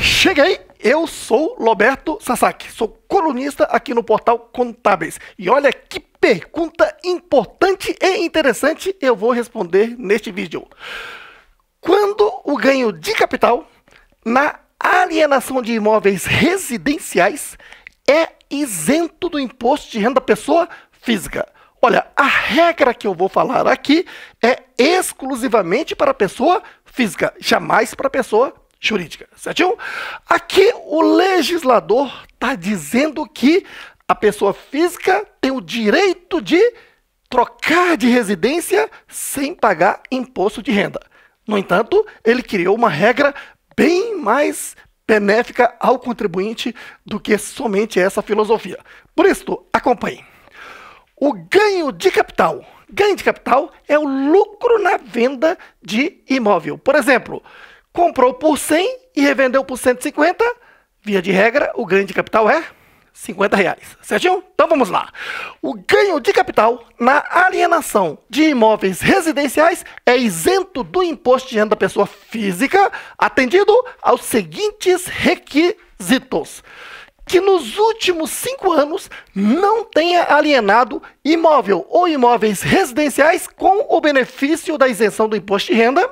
Cheguei! Eu sou Roberto Sasaki, sou colunista aqui no portal Contábeis. E olha que pergunta importante e interessante eu vou responder neste vídeo. Quando o ganho de capital na alienação de imóveis residenciais é isento do imposto de renda pessoa física? Olha, a regra que eu vou falar aqui é exclusivamente para pessoa física, jamais para pessoa jurídica, certo? Aqui o legislador está dizendo que a pessoa física tem o direito de trocar de residência sem pagar imposto de renda. No entanto, ele criou uma regra bem mais benéfica ao contribuinte do que somente essa filosofia. Por isso, acompanhe. O ganho de capital. Ganho de capital é o lucro na venda de imóvel. Por exemplo, comprou por 100 e revendeu por 150, via de regra, o ganho de capital é 50 reais. Certinho? Então vamos lá. O ganho de capital na alienação de imóveis residenciais é isento do imposto de renda da pessoa física, atendido aos seguintes requisitos. Que nos últimos cinco anos não tenha alienado imóvel ou imóveis residenciais com o benefício da isenção do imposto de renda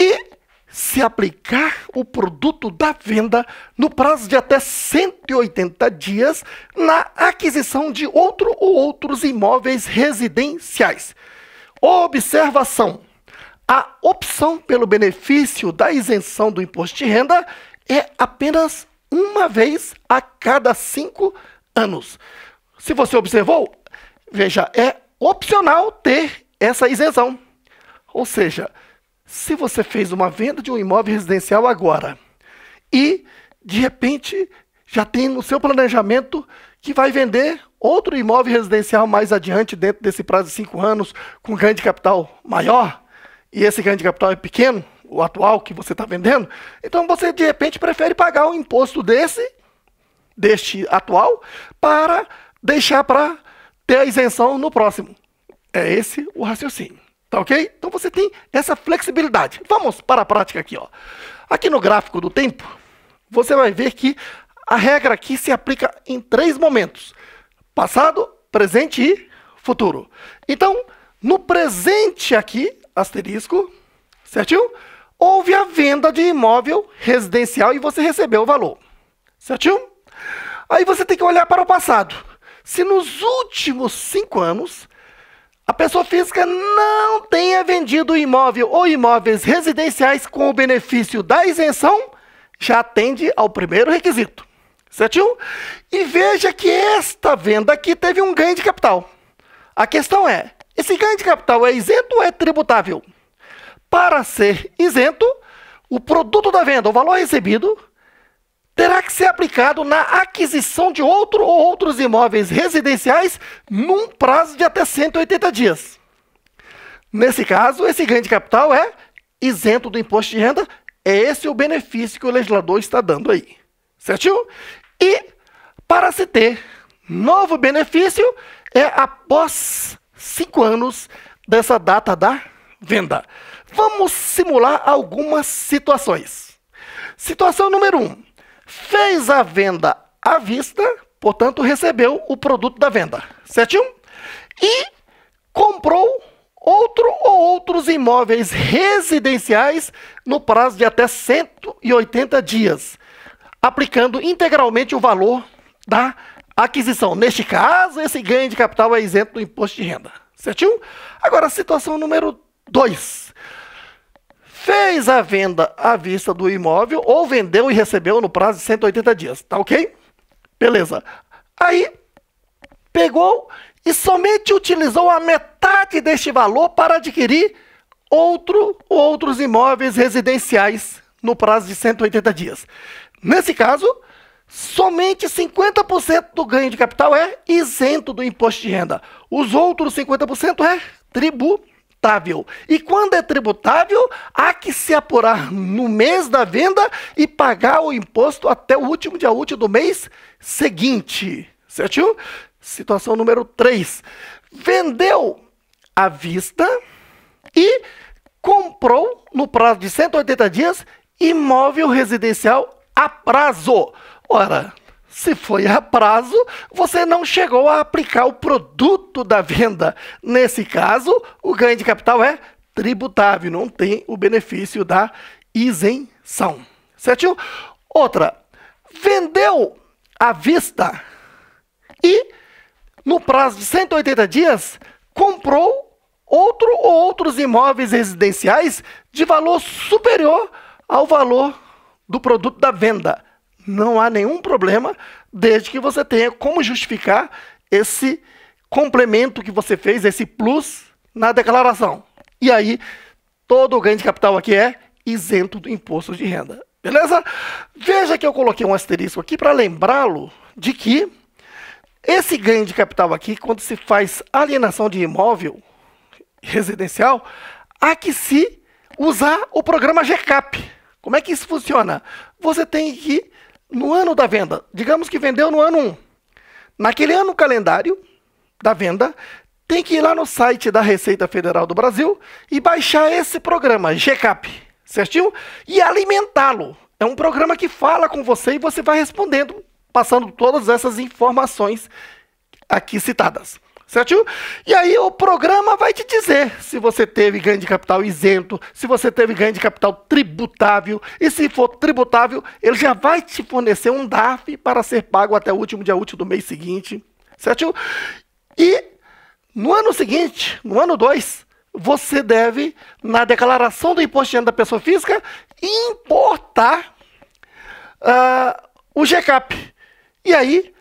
e se aplicar o produto da venda no prazo de até 180 dias na aquisição de outro ou outros imóveis residenciais. Observação: a opção pelo benefício da isenção do imposto de renda é apenas uma vez a cada cinco anos. Se você observou, veja, é opcional ter essa isenção. Ou seja, se você fez uma venda de um imóvel residencial agora e, de repente, já tem no seu planejamento que vai vender outro imóvel residencial mais adiante, dentro desse prazo de cinco anos, com ganho de capital maior, e esse ganho de capital é pequeno, o atual que você está vendendo, então você, de repente, prefere pagar o imposto desse, deste atual, para deixar para ter a isenção no próximo. É esse o raciocínio. Tá ok? Então você tem essa flexibilidade. Vamos para a prática aqui. Ó. Aqui no gráfico do tempo, você vai ver que a regra aqui se aplica em três momentos: passado, presente e futuro. Então, no presente aqui, asterisco, certinho? Houve a venda de imóvel residencial e você recebeu o valor. Certinho? Aí você tem que olhar para o passado. Se nos últimos cinco anos a pessoa física não tenha vendido imóvel ou imóveis residenciais com o benefício da isenção, já atende ao primeiro requisito. Certinho? E veja que esta venda aqui teve um ganho de capital. A questão é, esse ganho de capital é isento ou é tributável? Para ser isento, o produto da venda, o valor recebido, terá que ser aplicado na aquisição de outro ou outros imóveis residenciais num prazo de até 180 dias. Nesse caso, esse ganho de capital é isento do imposto de renda. É esse o benefício que o legislador está dando aí. Certinho? E para se ter novo benefício é após cinco anos dessa data da venda. Vamos simular algumas situações. Situação número 1. Um, fez a venda à vista, portanto, recebeu o produto da venda, certinho? E comprou outro ou outros imóveis residenciais no prazo de até 180 dias, aplicando integralmente o valor da aquisição. Neste caso, esse ganho de capital é isento do imposto de renda, certinho? Agora, situação número 2 fez a venda à vista do imóvel ou vendeu e recebeu no prazo de 180 dias, tá ok? Beleza. Aí pegou e somente utilizou a metade deste valor para adquirir outro ou outros imóveis residenciais no prazo de 180 dias. Nesse caso, somente 50% do ganho de capital é isento do imposto de renda. Os outros 50% é tributo tributável. E quando é tributável, há que se apurar no mês da venda e pagar o imposto até o último dia útil do mês seguinte. Certinho? Situação número 3. Vendeu à vista e comprou, no prazo de 180 dias, imóvel residencial a prazo. Ora, se foi a prazo, você não chegou a aplicar o produto da venda. Nesse caso, o ganho de capital é tributável, não tem o benefício da isenção. Certo? Outra, vendeu à vista e no prazo de 180 dias comprou outro ou outros imóveis residenciais de valor superior ao valor do produto da venda. Não há nenhum problema, desde que você tenha como justificar esse complemento que você fez, esse plus na declaração. E aí, todo o ganho de capital aqui é isento do imposto de renda. Beleza? Veja que eu coloquei um asterisco aqui para lembrá-lo de que esse ganho de capital aqui, quando se faz alienação de imóvel residencial, há que se usar o programa GCAP. Como é que isso funciona? Você tem que, no ano da venda, digamos que vendeu no ano 1. Naquele ano calendário da venda, tem que ir lá no site da Receita Federal do Brasil e baixar esse programa, GCAP, certinho? E alimentá-lo. É um programa que fala com você e você vai respondendo passando todas essas informações aqui citadas. Certo? E aí o programa vai te dizer se você teve ganho de capital isento, se você teve ganho de capital tributável, e se for tributável, ele já vai te fornecer um DAF para ser pago até o último dia útil do mês seguinte. Certo? E no ano seguinte, no ano 2, você deve, na declaração do imposto de renda da pessoa física, importar uh, o GCAP, e aí,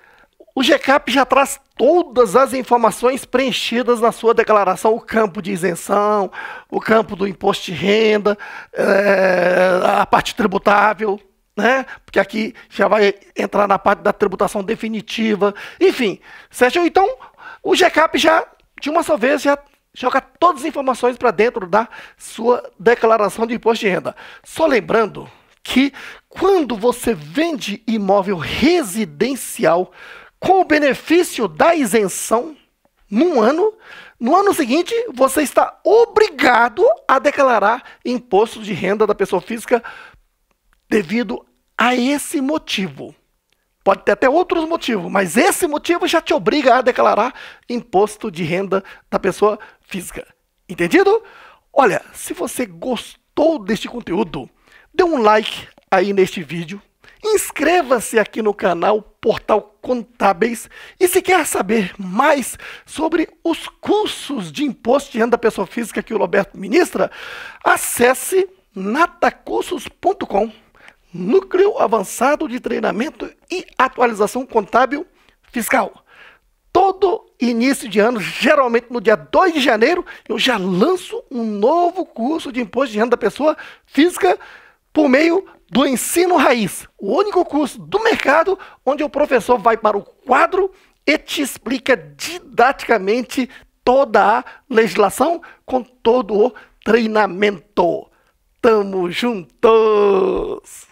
o GCAP já traz todas as informações preenchidas na sua declaração, o campo de isenção, o campo do imposto de renda, é, a parte tributável, né? Porque aqui já vai entrar na parte da tributação definitiva, enfim, certo? Então, o GCAP já, de uma só vez, já joga todas as informações para dentro da sua declaração de imposto de renda. Só lembrando que quando você vende imóvel residencial com o benefício da isenção num ano, no ano seguinte você está obrigado a declarar imposto de renda da pessoa física devido a esse motivo. Pode ter até outros motivos, mas esse motivo já te obriga a declarar imposto de renda da pessoa física. Entendido? Olha, se você gostou deste conteúdo, dê um like aí neste vídeo, inscreva-se aqui no canal Portal Contábeis e se quer saber mais sobre os cursos de imposto de renda da pessoa física que o Roberto ministra, acesse natacursos.com, Núcleo Avançado de Treinamento e Atualização Contábil Fiscal. Todo início de ano, geralmente no dia 2 de janeiro, eu já lanço um novo curso de imposto de renda da pessoa física por meio do ensino raiz, o único curso do mercado onde o professor vai para o quadro e te explica didaticamente toda a legislação com todo o treinamento. Tamo juntos!